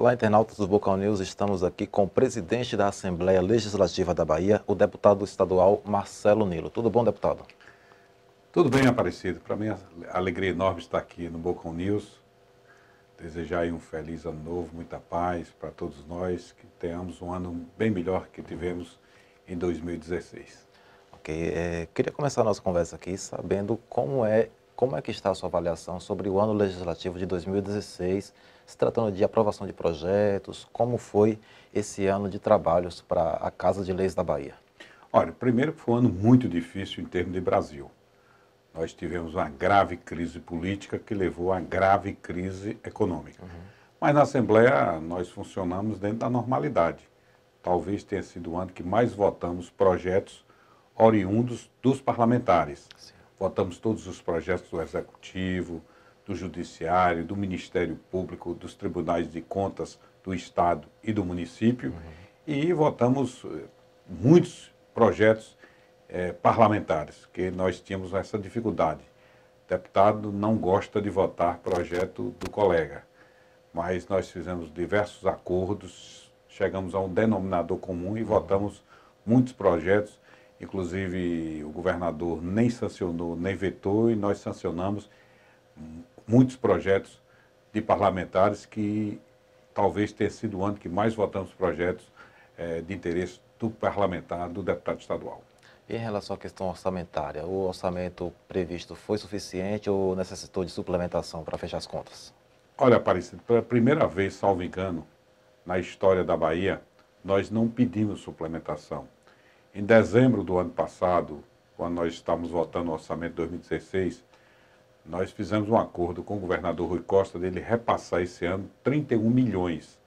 Olá, internautas do Bocal News. Estamos aqui com o presidente da Assembleia Legislativa da Bahia, o deputado estadual Marcelo Nilo. Tudo bom, deputado? Tudo bem, Aparecido. Para mim, é alegria enorme estar aqui no Bocal News. Desejar um feliz ano novo, muita paz para todos nós, que tenhamos um ano bem melhor que tivemos em 2016. Ok. É, queria começar a nossa conversa aqui sabendo como é, como é que está a sua avaliação sobre o ano legislativo de 2016 se tratando de aprovação de projetos, como foi esse ano de trabalhos para a Casa de Leis da Bahia? Olha, primeiro foi um ano muito difícil em termos de Brasil. Nós tivemos uma grave crise política que levou a grave crise econômica. Uhum. Mas na Assembleia nós funcionamos dentro da normalidade. Talvez tenha sido o ano que mais votamos projetos oriundos dos parlamentares. Sim. Votamos todos os projetos do Executivo, do Judiciário, do Ministério Público, dos Tribunais de Contas do Estado e do município, uhum. e votamos eh, muitos projetos eh, parlamentares, que nós tínhamos essa dificuldade. O deputado não gosta de votar projeto do colega, mas nós fizemos diversos acordos, chegamos a um denominador comum e uhum. votamos muitos projetos, inclusive o governador nem sancionou, nem vetou, e nós sancionamos muitos projetos de parlamentares que talvez tenha sido o ano que mais votamos projetos é, de interesse do parlamentar, do deputado estadual. E em relação à questão orçamentária, o orçamento previsto foi suficiente ou necessitou de suplementação para fechar as contas? Olha, Aparecido, pela primeira vez, salvo engano, na história da Bahia, nós não pedimos suplementação. Em dezembro do ano passado, quando nós estávamos votando o orçamento de 2016, nós fizemos um acordo com o governador Rui Costa dele repassar esse ano 31 milhões,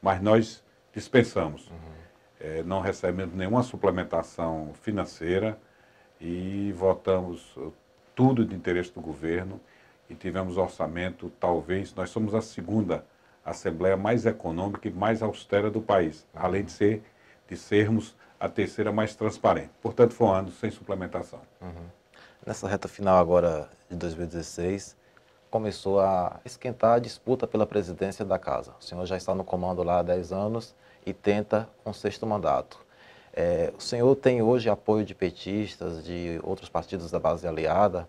mas nós dispensamos. Uhum. É, não recebemos nenhuma suplementação financeira e votamos tudo de interesse do governo e tivemos orçamento, talvez, nós somos a segunda Assembleia mais econômica e mais austera do país, além de, ser, de sermos a terceira mais transparente. Portanto, foi um ano sem suplementação. Uhum. Nessa reta final agora de 2016, começou a esquentar a disputa pela presidência da casa. O senhor já está no comando lá há 10 anos e tenta um sexto mandato. É, o senhor tem hoje apoio de petistas, de outros partidos da base aliada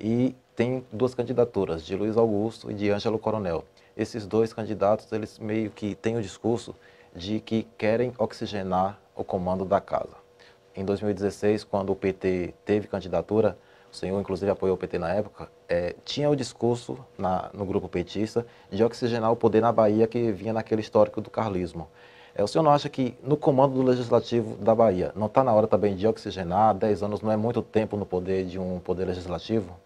e tem duas candidaturas, de Luiz Augusto e de Ângelo Coronel. Esses dois candidatos, eles meio que têm o discurso de que querem oxigenar o comando da casa. Em 2016, quando o PT teve candidatura, o senhor inclusive apoiou o PT na época, é, tinha o discurso na, no grupo petista de oxigenar o poder na Bahia que vinha naquele histórico do carlismo. É, o senhor não acha que no comando do Legislativo da Bahia não está na hora também de oxigenar? Dez anos não é muito tempo no poder de um poder legislativo?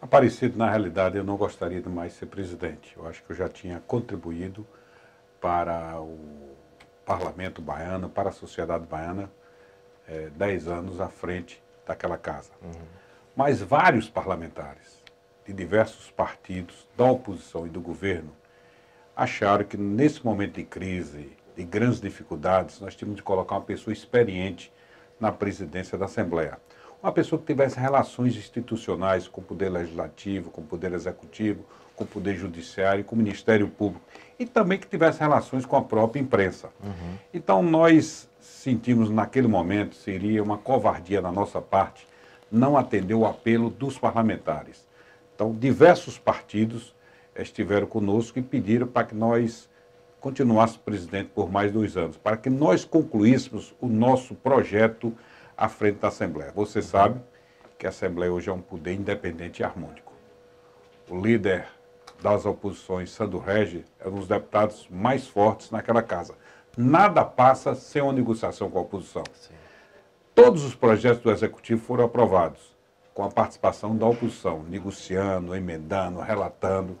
Aparecido, na realidade, eu não gostaria de mais ser presidente. Eu acho que eu já tinha contribuído para o parlamento baiano, para a sociedade baiana, é, dez anos à frente daquela casa. Uhum. Mas vários parlamentares de diversos partidos, da oposição e do governo, acharam que nesse momento de crise, de grandes dificuldades, nós tínhamos de colocar uma pessoa experiente na presidência da Assembleia. Uma pessoa que tivesse relações institucionais com o Poder Legislativo, com o Poder Executivo, com o Poder Judiciário, com o Ministério Público e também que tivesse relações com a própria imprensa. Uhum. Então nós sentimos naquele momento, seria uma covardia da nossa parte, não atendeu o apelo dos parlamentares. Então, diversos partidos estiveram conosco e pediram para que nós continuássemos presidente por mais dois anos, para que nós concluíssemos o nosso projeto à frente da Assembleia. Você sabe que a Assembleia hoje é um poder independente e harmônico. O líder das oposições, Sandro Regi, é um dos deputados mais fortes naquela casa. Nada passa sem uma negociação com a oposição. Sim. Todos os projetos do Executivo foram aprovados, com a participação da oposição, negociando, emendando, relatando.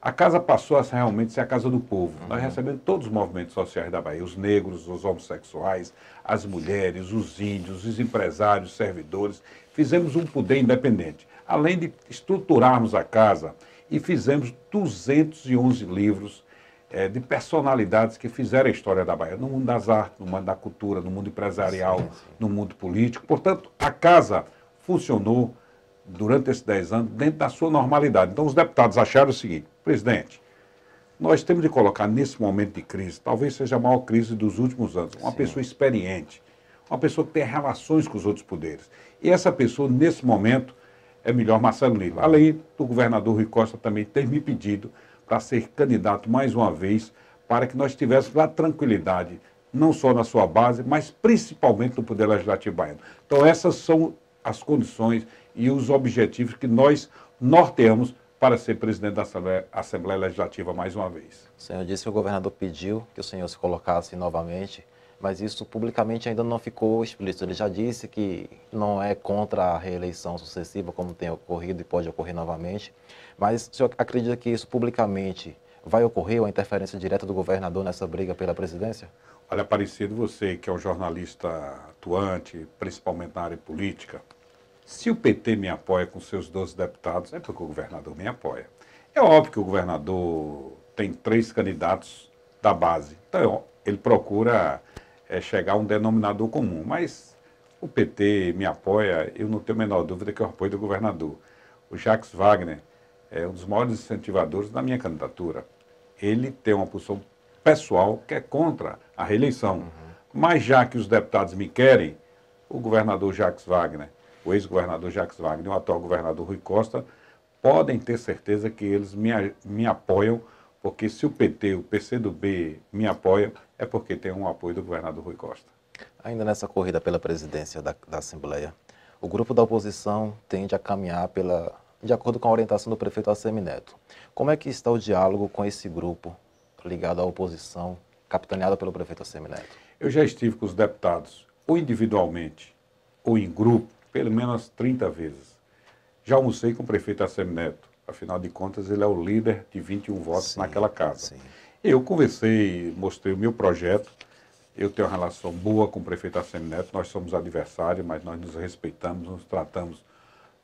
A casa passou a ser, realmente ser a casa do povo. Uhum. Nós recebemos todos os movimentos sociais da Bahia, os negros, os homossexuais, as mulheres, os índios, os empresários, os servidores. Fizemos um poder independente. Além de estruturarmos a casa e fizemos 211 livros é, de personalidades que fizeram a história da Bahia, no mundo das artes, no mundo da cultura, no mundo empresarial, sim, sim. no mundo político. Portanto, a casa funcionou durante esses 10 anos dentro da sua normalidade. Então, os deputados acharam o seguinte: presidente, Nós temos de colocar nesse momento de crise, talvez seja a maior crise dos últimos anos, uma Sim. pessoa experiente, uma pessoa que tem relações com os outros poderes. E essa pessoa, nesse momento, é melhor Marcelo Lima. Além do governador Rui Costa também ter me pedido para ser candidato mais uma vez, para que nós tivéssemos a tranquilidade, não só na sua base, mas principalmente no Poder Legislativo Baiano. Então, essas são as condições e os objetivos que nós norteamos para ser presidente da Assembleia, Legislativa mais uma vez. O senhor disse que o governador pediu que o senhor se colocasse novamente mas isso publicamente ainda não ficou explícito. Ele já disse que não é contra a reeleição sucessiva, como tem ocorrido e pode ocorrer novamente, mas o senhor acredita que isso publicamente vai ocorrer, ou a interferência direta do governador nessa briga pela presidência? Olha, Aparecido, você que é um jornalista atuante, principalmente na área política, se o PT me apoia com seus 12 deputados, é porque o governador me apoia. É óbvio que o governador tem três candidatos da base, então ele procura é, chegar a um denominador comum. Mas o PT me apoia, eu não tenho a menor dúvida que o apoio do governador. O Jacques Wagner é um dos maiores incentivadores da minha candidatura. Ele tem uma posição pessoal que é contra a reeleição. Uhum. Mas já que os deputados me querem, o governador Jacques Wagner, o ex-governador Jacques Wagner e o atual governador Rui Costa podem ter certeza que eles me, me apoiam porque se o PT, o PCdoB me apoia, é porque tem um apoio do governador Rui Costa. Ainda nessa corrida pela presidência da, da Assembleia, o grupo da oposição tende a caminhar pela, de acordo com a orientação do prefeito Assemineto. Como é que está o diálogo com esse grupo ligado à oposição, capitaneado pelo prefeito Assemineto? Eu já estive com os deputados, ou individualmente, ou em grupo, pelo menos 30 vezes. Já almocei com o prefeito Assemineto Afinal de contas, ele é o líder de 21 votos sim, naquela casa. Sim. Eu conversei, mostrei o meu projeto. Eu tenho uma relação boa com o prefeito Assemi Neto. Nós somos adversários, mas nós nos respeitamos, nos tratamos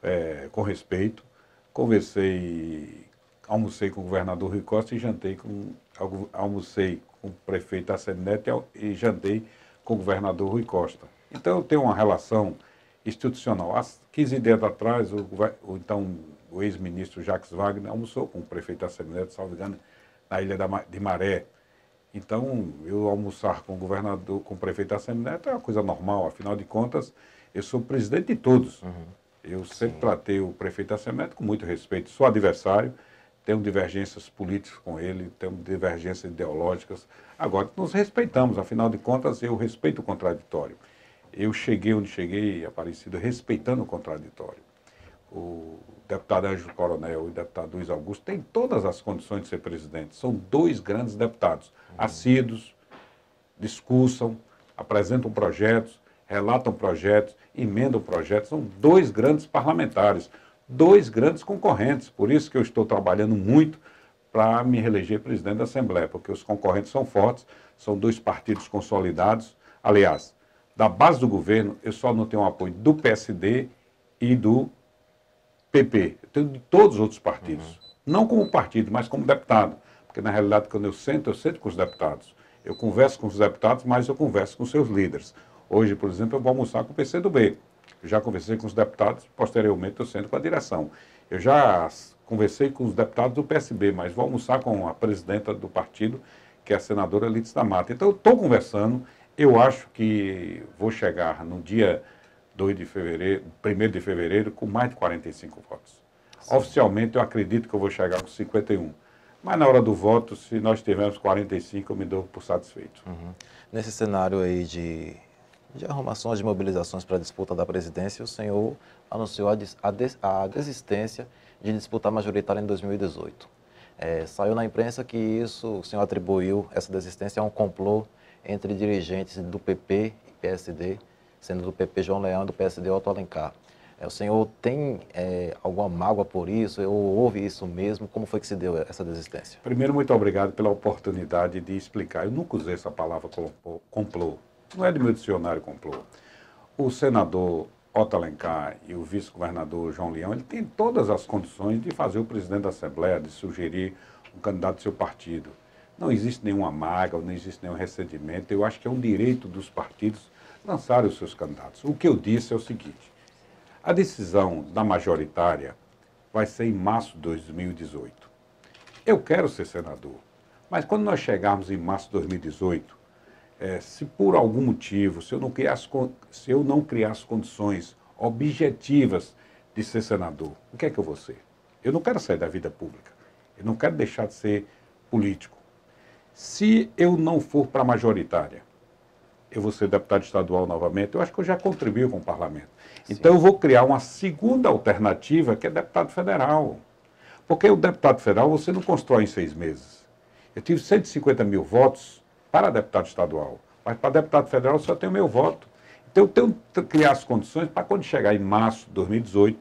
é, com respeito. Conversei, almocei com o governador Rui Costa e jantei com, almocei com o prefeito Assemi Neto e jantei com o governador Rui Costa. Então, eu tenho uma relação institucional. Há 15 dias atrás, o, o então o ex-ministro Jacques Wagner almoçou com o prefeito Assemineto, salvo engano, na ilha de Maré. Então, eu almoçar com o governador, com o prefeito Assemineto é uma coisa normal, afinal de contas, eu sou presidente de todos. Uhum. Eu sempre Sim. tratei o prefeito Assemineto com muito respeito, sou adversário, tenho divergências políticas com ele, tenho divergências ideológicas. Agora, nos respeitamos, afinal de contas, eu respeito o contraditório. Eu cheguei onde cheguei, Aparecido, respeitando o contraditório. O deputado Ângelo Coronel e o deputado Luiz Augusto têm todas as condições de ser presidente. São dois grandes deputados, uhum. assíduos, discursam, apresentam projetos, relatam projetos, emendam projetos. São dois grandes parlamentares, dois grandes concorrentes. Por isso que eu estou trabalhando muito para me reeleger presidente da Assembleia, porque os concorrentes são fortes, são dois partidos consolidados. Aliás, da base do governo, eu só não tenho o apoio do PSD e do PP, eu tenho de todos os outros partidos. Uhum. Não como partido, mas como deputado. Porque, na realidade, quando eu sento, eu sento com os deputados. Eu converso com os deputados, mas eu converso com seus líderes. Hoje, por exemplo, eu vou almoçar com o PCdoB. Eu já conversei com os deputados, posteriormente eu sento com a direção. Eu já conversei com os deputados do PSB, mas vou almoçar com a presidenta do partido, que é a senadora Lides da Mata. Então, eu estou conversando. Eu acho que vou chegar no dia 2 de fevereiro, 1 de fevereiro, com mais de 45 votos. Sim. Oficialmente, eu acredito que eu vou chegar com 51. Mas na hora do voto, se nós tivermos 45, eu me dou por satisfeito. Uhum. Nesse cenário aí de, de arrumações, de mobilizações para a disputa da presidência, o senhor anunciou a, des, a, des, a desistência de disputar majoritária em 2018. É, saiu na imprensa que isso, o senhor atribuiu essa desistência a um complô entre dirigentes do PP e PSD sendo do PP João Leão e do PSD Otto Alencar. É, o senhor tem é, alguma mágoa por isso? Ou houve isso mesmo? Como foi que se deu essa desistência? Primeiro, muito obrigado pela oportunidade de explicar. Eu nunca usei essa palavra complô. Não é do meu dicionário complô. O senador Otto Alencar e o vice-governador João Leão, ele tem todas as condições de fazer o presidente da Assembleia, de sugerir um candidato do seu partido. Não existe nenhuma mágoa, não existe nenhum ressentimento. Eu acho que é um direito dos partidos lançarem os seus candidatos. O que eu disse é o seguinte: a decisão da majoritária vai ser em março de 2018. Eu quero ser senador, Mas quando nós chegarmos em março de 2018, é, se por algum motivo, se eu, não criasse, se eu não criasse condições objetivas de ser senador, o que é que eu vou ser? Eu não quero sair da vida pública. Eu não quero deixar de ser político. Se eu não for para a majoritária, eu vou ser deputado estadual novamente, eu acho que eu já contribuí com o parlamento. Sim. Então eu vou criar uma segunda alternativa, que é deputado federal. Porque o deputado federal você não constrói em seis meses. Eu tive 150 mil votos para deputado estadual, mas para deputado federal só tenho meu voto. Então eu tenho que criar as condições para quando chegar em março de 2018,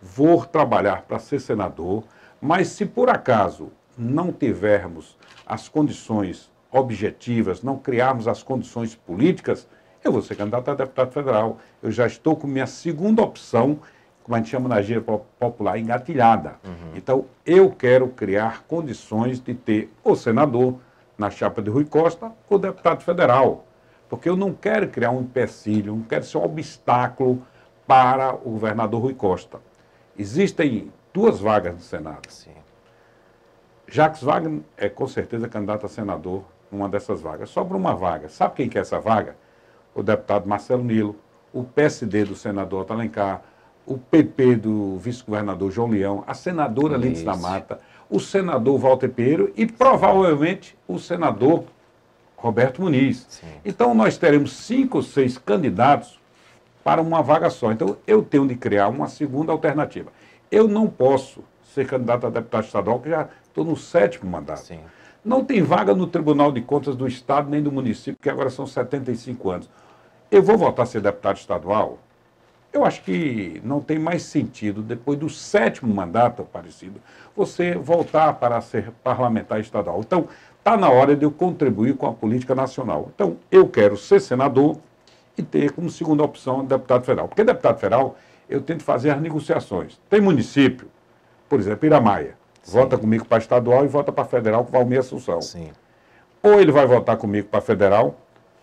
vou trabalhar para ser senador, mas se por acaso não tivermos as condições objetivas, não criarmos as condições políticas, eu vou ser candidato a deputado federal. Eu já estou com minha segunda opção, como a gente chama na gíria popular, engatilhada. Uhum. Então, eu quero criar condições de ter o senador na chapa de Rui Costa ou deputado federal. Porque eu não quero criar um empecilho, não quero ser um obstáculo para o governador Rui Costa. Existem duas vagas no Senado. Sim. Jacques Wagner é com certeza candidato a senador numa dessas vagas. Sobra uma vaga. Sabe quem quer essa vaga? O deputado Marcelo Nilo, o PSD do senador Alencar, o PP do vice-governador João Leão, a senadora Lindes da Mata, o senador Walter Pinheiro e provavelmente o senador Roberto Muniz. Sim. Então nós teremos cinco ou seis candidatos para uma vaga só. Então eu tenho de criar uma segunda alternativa. Eu não posso ser candidato a deputado estadual, que já estou no sétimo mandato. Sim. Não tem vaga no Tribunal de Contas do Estado nem do município, que agora são 75 anos. Eu vou voltar a ser deputado estadual? Eu acho que não tem mais sentido, depois do sétimo mandato parecido, você voltar para ser parlamentar estadual. Então, está na hora de eu contribuir com a política nacional. Então, eu quero ser senador e ter como segunda opção deputado federal. Porque deputado federal, eu tento fazer as negociações. Tem município, por exemplo, Iramaia vota comigo para estadual e vota para federal com Valmir Assunção. Sim. Ou ele vai votar comigo para federal,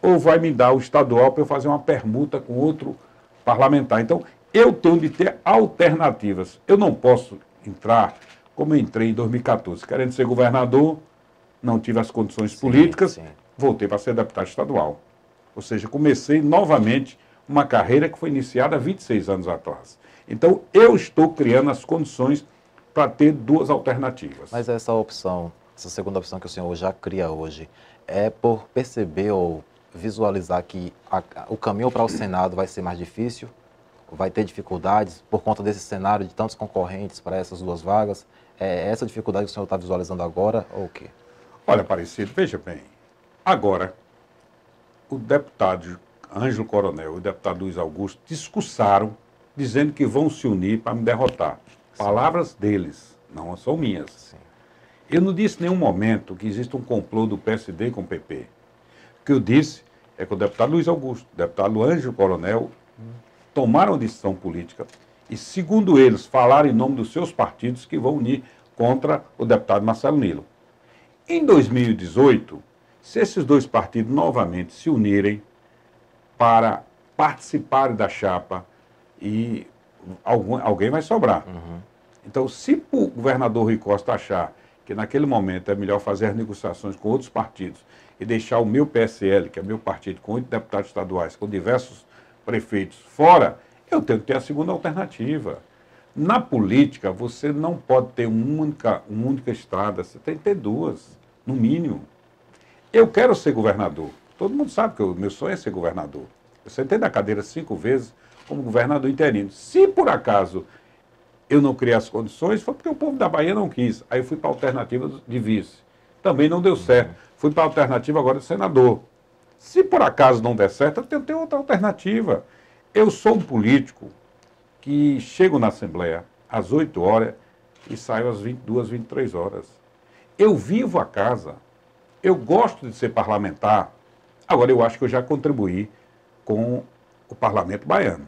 ou vai me dar o estadual para eu fazer uma permuta com outro parlamentar. Então, eu tenho de ter alternativas. Eu não posso entrar como eu entrei em 2014, querendo ser governador, não tive as condições sim, políticas, sim. voltei para ser deputado estadual. Ou seja, comecei novamente uma carreira que foi iniciada há 26 anos atrás. Então, eu estou criando as condições para ter duas alternativas. Mas essa opção, essa segunda opção que o senhor já cria hoje, é por perceber ou visualizar que a, o caminho para o Senado vai ser mais difícil, vai ter dificuldades por conta desse cenário de tantos concorrentes para essas duas vagas? É essa dificuldade que o senhor está visualizando agora ou o quê? Olha, Parecido, veja bem. Agora, o deputado Ângelo Coronel e o deputado Luiz Augusto discursaram dizendo que vão se unir para me derrotar. Palavras deles, não são minhas. Sim. Eu não disse em nenhum momento que existe um complô do PSD com o PP. O que eu disse é que o deputado Luiz Augusto, o deputado Ângelo Coronel, tomaram decisão política e, segundo eles, falaram em nome dos seus partidos que vão unir contra o deputado Marcelo Nilo. Em 2018, se esses dois partidos novamente se unirem para participarem da chapa e algum, alguém vai sobrar. Uhum. Então, se o governador Rui Costa achar que naquele momento é melhor fazer as negociações com outros partidos e deixar o meu PSL, que é meu partido, com oito deputados estaduais, com diversos prefeitos fora, eu tenho que ter a segunda alternativa. Na política, você não pode ter uma única, uma única estrada, você tem que ter duas, no mínimo. Eu quero ser governador. Todo mundo sabe que o meu sonho é ser governador. Eu sentei na cadeira cinco vezes, como governador interino. Se por acaso eu não criei as condições, foi porque o povo da Bahia não quis. Aí eu fui para a alternativa de vice. Também não deu certo. Fui para a alternativa agora de senador. Se por acaso não der certo, eu ter outra alternativa. Eu sou um político que chego na Assembleia às 8 horas e saio às 22, 23 horas. Eu vivo a casa. Eu gosto de ser parlamentar. Agora, eu acho que eu já contribuí com o parlamento baiano.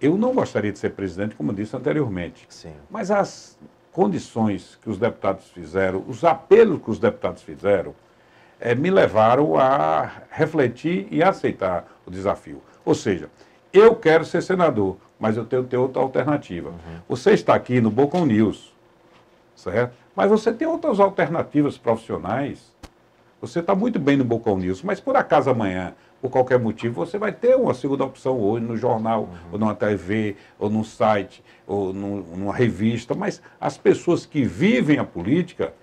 Eu não gostaria de ser presidente, como disse anteriormente. Sim. Mas as condições que os deputados fizeram, os apelos que os deputados fizeram, é, me levaram a refletir e aceitar o desafio. Ou seja, eu quero ser senador, mas eu tenho que ter outra alternativa. Uhum. Você está aqui no Bocon News, certo? Mas você tem outras alternativas profissionais Você está muito bem no Bocão News, mas por acaso amanhã, por qualquer motivo, você vai ter uma segunda opção hoje no jornal, uhum. ou numa TV, ou num site, ou num, numa revista. Mas as pessoas que vivem a política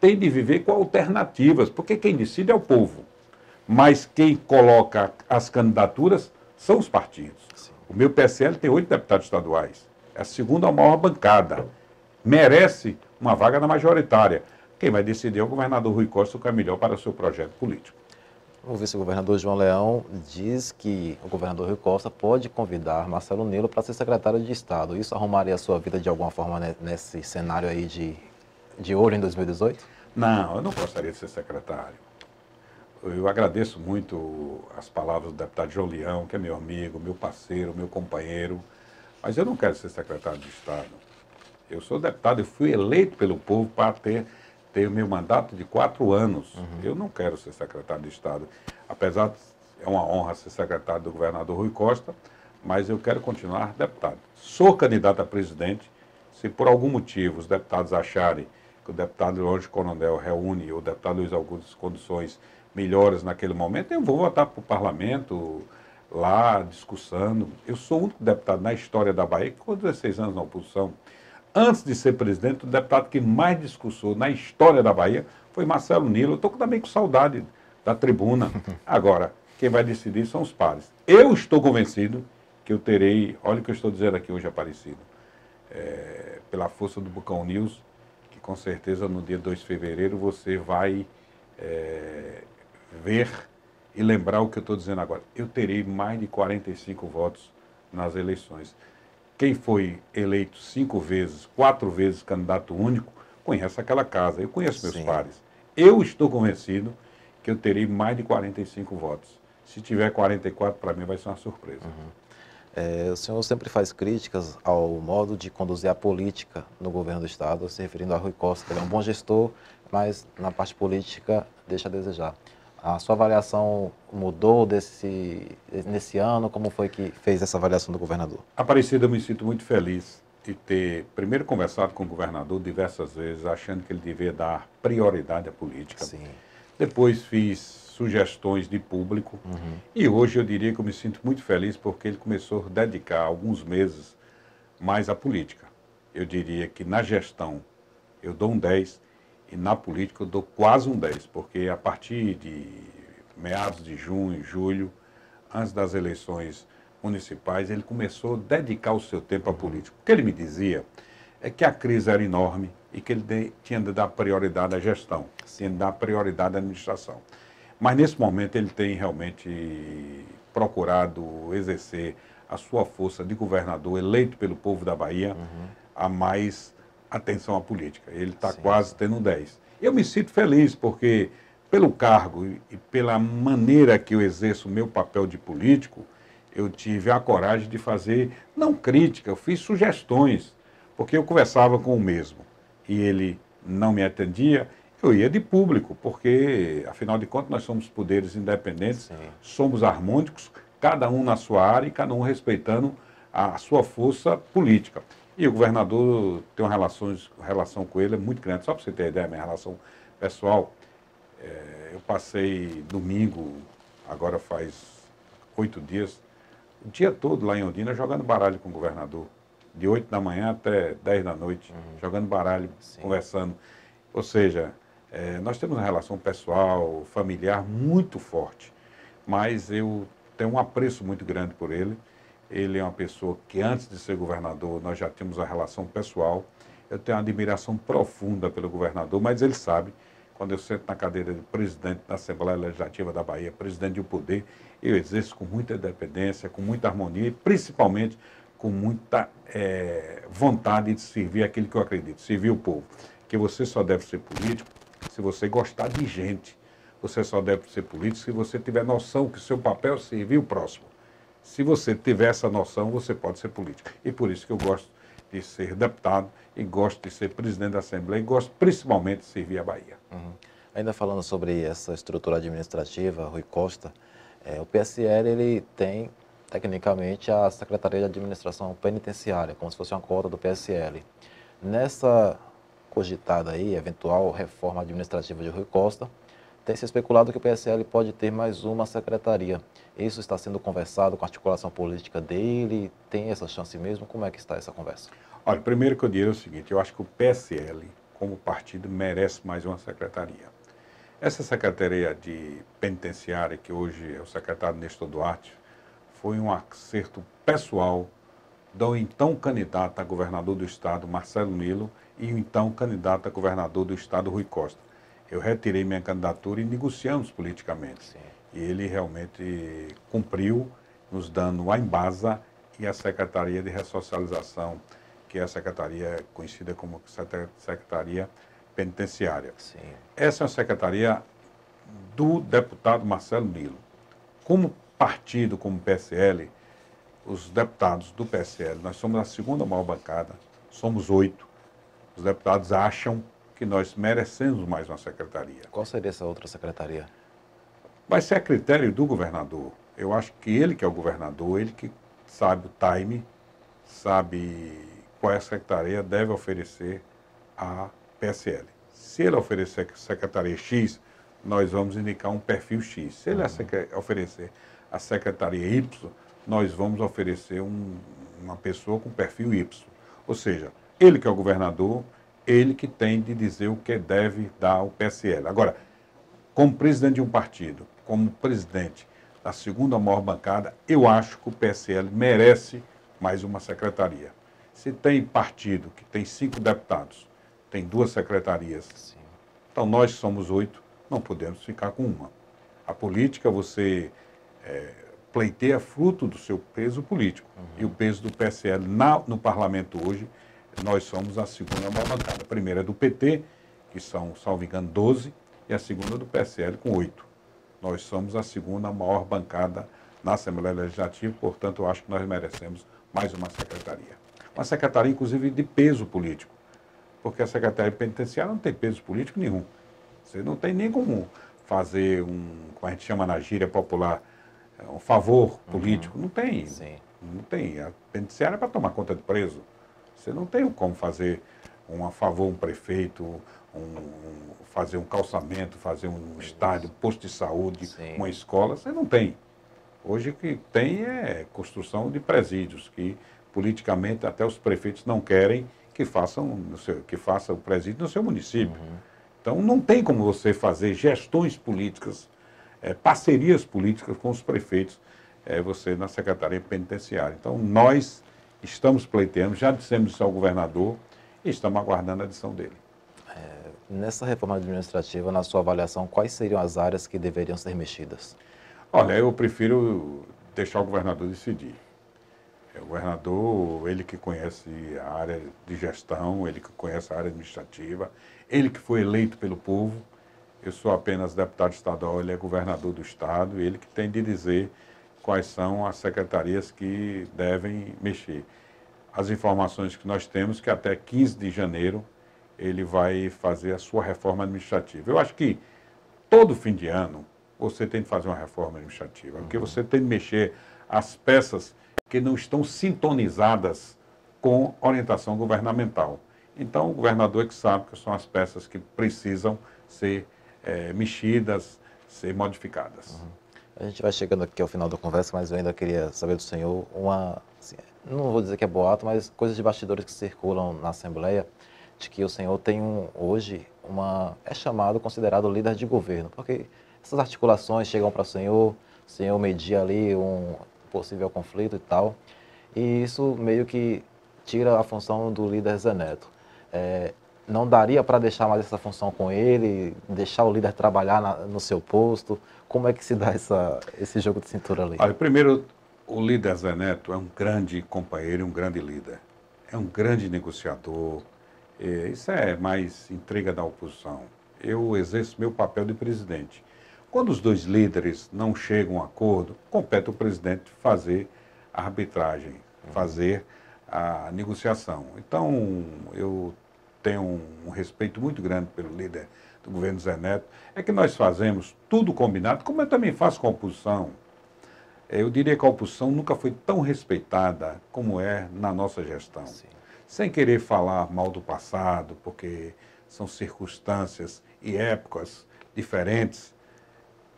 têm de viver com alternativas, porque quem decide é o povo. Mas quem coloca as candidaturas são os partidos. Sim. O meu PSL tem oito deputados estaduais. É a segunda maior bancada. Merece uma vaga na majoritária. Quem vai decidir é o governador Rui Costa o que é melhor para o seu projeto político. O vice-governador João Leão diz que o governador Rui Costa pode convidar Marcelo Nilo para ser secretário de Estado. Isso arrumaria a sua vida de alguma forma nesse cenário aí de, de ouro em 2018? Não, eu não gostaria de ser secretário. Eu agradeço muito as palavras do deputado João Leão, que é meu amigo, meu parceiro, meu companheiro, mas eu não quero ser secretário de Estado. Eu sou deputado e fui eleito pelo povo para ter tenho meu mandato de quatro anos. Uhum. Eu não quero ser secretário de Estado. Apesar de é uma honra ser secretário do governador Rui Costa, mas eu quero continuar deputado. Sou candidato a presidente. Se por algum motivo os deputados acharem que o deputado Jorge Coronel reúne o deputado Luiz Augusto condições melhores naquele momento, eu vou votar para o parlamento lá, discussando. Eu sou o único deputado na história da Bahia que ficou 16 anos na oposição antes de ser presidente, o deputado que mais discursou na história da Bahia foi Marcelo Nilo. Eu estou também com saudade da tribuna. Agora, quem vai decidir são os pares. Eu estou convencido que eu terei, olha o que eu estou dizendo aqui hoje, Aparecido, é, pela força do Bucão News, que com certeza no dia 2 de fevereiro você vai é, ver e lembrar o que eu estou dizendo agora. Eu terei mais de 45 votos nas eleições. Quem foi eleito cinco vezes, quatro vezes candidato único, conhece aquela casa. Eu conheço meus Sim. pares. Eu estou convencido que eu terei mais de 45 votos. Se tiver 44, para mim vai ser uma surpresa. Uhum. É, o senhor sempre faz críticas ao modo de conduzir a política no governo do Estado, se referindo a Rui Costa. Ele é um bom gestor, mas na parte política deixa a desejar. A sua avaliação mudou desse, nesse ano? Como foi que fez essa avaliação do governador? Aparecido, eu me sinto muito feliz de ter, primeiro, conversado com o governador diversas vezes, achando que ele devia dar prioridade à política. Sim. Depois fiz sugestões de público. Uhum. E hoje eu diria que eu me sinto muito feliz porque ele começou a dedicar alguns meses mais à política. Eu diria que na gestão eu dou um 10 e na política eu dou quase um 10, porque a partir de meados de junho, julho, antes das eleições municipais, ele começou a dedicar o seu tempo à política. O que ele me dizia é que a crise era enorme e que ele de, tinha de dar prioridade à gestão, tinha de dar prioridade à administração. Mas nesse momento ele tem realmente procurado exercer a sua força de governador eleito pelo povo da Bahia uhum. a mais atenção à política. Ele está quase tendo 10. Eu me sinto feliz porque, pelo cargo e pela maneira que eu exerço o meu papel de político, eu tive a coragem de fazer, não crítica, eu fiz sugestões, porque eu conversava com o mesmo e ele não me atendia, eu ia de público, porque, afinal de contas, nós somos poderes independentes, Sim. somos harmônicos, cada um na sua área e cada um respeitando a sua força política. E o governador tem uma relação, relação com ele é muito grande. Só para você ter ideia, minha relação pessoal, é, eu passei domingo, agora faz oito dias, o dia todo lá em Ondina jogando baralho com o governador. De oito da manhã até dez da noite, uhum. jogando baralho, Sim. conversando. Ou seja, é, nós temos uma relação pessoal, familiar muito forte. Mas eu tenho um apreço muito grande por ele ele é uma pessoa que, antes de ser governador, nós já tínhamos a relação pessoal. Eu tenho uma admiração profunda pelo governador, mas ele sabe, quando eu sento na cadeira de presidente da Assembleia Legislativa da Bahia, presidente do poder, eu exerço com muita independência, com muita harmonia e, principalmente, com muita é, vontade de servir aquilo que eu acredito, servir o povo. Que você só deve ser político se você gostar de gente. Você só deve ser político se você tiver noção que seu papel é servir o próximo. Se você tiver essa noção, você pode ser político. E por isso que eu gosto de ser deputado e gosto de ser presidente da Assembleia e gosto principalmente de servir a Bahia. Uhum. Ainda falando sobre essa estrutura administrativa, Rui Costa, é, o PSL ele tem tecnicamente a Secretaria de Administração Penitenciária, como se fosse uma cota do PSL. Nessa cogitada aí, eventual reforma administrativa de Rui Costa, tem se especulado que o PSL pode ter mais uma secretaria. Isso está sendo conversado com a articulação política dele? Tem essa chance mesmo? Como é que está essa conversa? Olha, primeiro que eu diria é o seguinte, eu acho que o PSL, como partido, merece mais uma secretaria. Essa secretaria de penitenciária, que hoje é o secretário Nestor Duarte, foi um acerto pessoal do então candidato a governador do estado, Marcelo Nilo, e o então candidato a governador do estado, Rui Costa. Eu retirei minha candidatura e negociamos politicamente. Sim. E ele realmente cumpriu, nos dando a Embasa e a Secretaria de Ressocialização, que é a secretaria conhecida como Secretaria Penitenciária. Sim. Essa é a secretaria do deputado Marcelo Nilo. Como partido, como PSL, os deputados do PSL, nós somos a segunda maior bancada, somos oito. Os deputados acham que nós merecemos mais uma secretaria. Qual seria essa outra secretaria? Vai ser a critério do governador. Eu acho que ele que é o governador, ele que sabe o time, sabe qual é a secretaria deve oferecer à PSL. Se ele oferecer a secretaria X, nós vamos indicar um perfil X. Se ele uhum. oferecer a secretaria Y, nós vamos oferecer um, uma pessoa com perfil Y. Ou seja, ele que é o governador, ele que tem de dizer o que deve dar ao PSL. Agora, como presidente de um partido, como presidente da segunda maior bancada, eu acho que o PSL merece mais uma secretaria. Se tem partido que tem cinco deputados, tem duas secretarias, Sim. então nós somos oito, não podemos ficar com uma. A política, você é, pleiteia fruto do seu peso político. Uhum. E o peso do PSL na, no parlamento hoje, nós somos a segunda maior bancada. A primeira é do PT, que são, salvo engano, 12, e a segunda do PSL, com 8. Nós somos a segunda maior bancada na Assembleia Legislativa, portanto, eu acho que nós merecemos mais uma secretaria. Uma secretaria, inclusive, de peso político, porque a Secretaria Penitenciária não tem peso político nenhum. Você não tem nem como fazer um, como a gente chama na gíria popular, um favor político. Uhum. Não tem. Sim. Não tem. A penitenciária é para tomar conta de preso. Você não tem como fazer um a favor um prefeito, um, fazer um calçamento, fazer um estádio, um posto de saúde, Sim. uma escola. Você não tem. Hoje o que tem é construção de presídios, que politicamente até os prefeitos não querem que façam seu, que faça o presídio no seu município. Uhum. Então não tem como você fazer gestões políticas é, parcerias políticas com os prefeitos, é, você na Secretaria Penitenciária. Então, nós estamos pleiteando, já dissemos isso ao governador e estamos aguardando a adição dele. É, nessa reforma administrativa, na sua avaliação, quais seriam as áreas que deveriam ser mexidas? Olha, eu prefiro deixar o governador decidir. É o governador, ele que conhece a área de gestão, ele que conhece a área administrativa, ele que foi eleito pelo povo, eu sou apenas deputado estadual, ele é governador do estado, ele que tem de dizer quais são as secretarias que devem mexer. As informações que nós temos que até 15 de janeiro ele vai fazer a sua reforma administrativa. Eu acho que todo fim de ano você tem de fazer uma reforma administrativa, porque uhum. você tem de mexer as peças que não estão sintonizadas com orientação governamental. Então, o governador é que sabe que são as peças que precisam ser é, mexidas, ser modificadas. Uhum. A gente vai chegando aqui ao final da conversa, mas eu ainda queria saber do senhor uma, assim, não vou dizer que é boato, mas coisas de bastidores que circulam na Assembleia, de que o senhor tem um, hoje uma, é chamado, considerado líder de governo, porque essas articulações chegam para o senhor, o senhor media ali um possível conflito e tal, e isso meio que tira a função do líder Zé Neto. É, não daria para deixar mais essa função com ele, deixar o líder trabalhar na, no seu posto? Como é que se dá essa, esse jogo de cintura ali? Olha, primeiro, o líder Zé Neto é um grande companheiro, um grande líder. É um grande negociador. Isso é mais intriga da oposição. Eu exerço meu papel de presidente. Quando os dois líderes não chegam a um acordo, compete ao presidente fazer a arbitragem, fazer a negociação. Então, eu tenho um, um respeito muito grande pelo líder do governo Zé Neto, é que nós fazemos tudo combinado, como eu também faço com a oposição. Eu diria que a oposição nunca foi tão respeitada como é na nossa gestão. Sim. Sem querer falar mal do passado, porque são circunstâncias e épocas diferentes,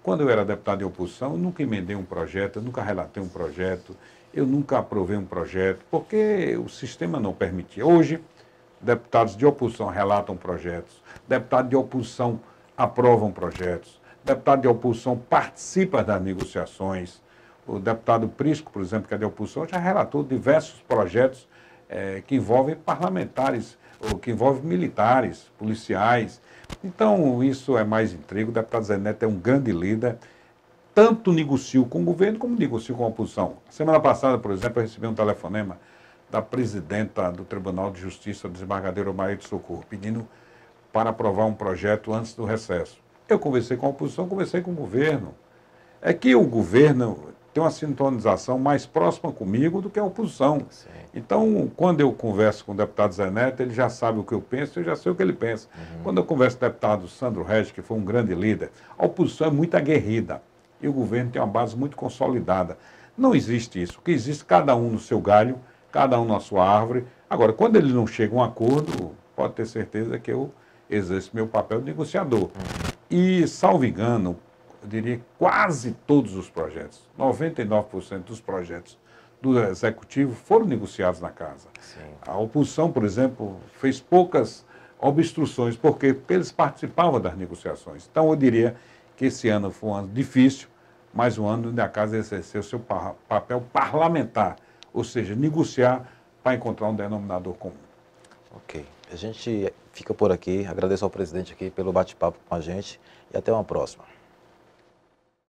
Quando eu era deputado de oposição, eu nunca emendei um projeto, eu nunca relatei um projeto, eu nunca aprovei um projeto, porque o sistema não permitia. Hoje, deputados de oposição relatam projetos, deputados de oposição aprovam projetos, deputado de oposição participa das negociações. O deputado Prisco, por exemplo, que é de oposição, já relatou diversos projetos eh, que envolvem parlamentares, ou que envolvem militares, policiais. Então, isso é mais intrigo. O deputado Zé Neto é um grande líder, tanto negocio com o governo como negocio com a oposição. Semana passada, por exemplo, eu recebi um telefonema da presidenta do Tribunal de Justiça, desembargadora Maria de Socorro, pedindo para aprovar um projeto antes do recesso. Eu conversei com a oposição, conversei com o governo. É que o governo tem uma sintonização mais próxima comigo do que a oposição. Sim. Então, quando eu converso com o deputado Zé Neto, ele já sabe o que eu penso, eu já sei o que ele pensa. Uhum. Quando eu converso com o deputado Sandro Regis, que foi um grande líder, a oposição é muito aguerrida e o governo tem uma base muito consolidada. Não existe isso. O que existe, cada um no seu galho, cada um na sua árvore. Agora, quando ele não chega a um acordo, pode ter certeza que eu exerço meu papel de negociador. Uhum. E, salvo engano, eu diria quase todos os projetos, 99% dos projetos do Executivo foram negociados na Casa. Sim. A oposição, por exemplo, fez poucas obstruções, porque eles participavam das negociações. Então, eu diria que esse ano foi um ano difícil, mas um ano onde a Casa exerceu seu papel parlamentar, ou seja, negociar para encontrar um denominador comum. Ok. A gente fica por aqui. Agradeço ao presidente aqui pelo bate-papo com a gente e até uma próxima.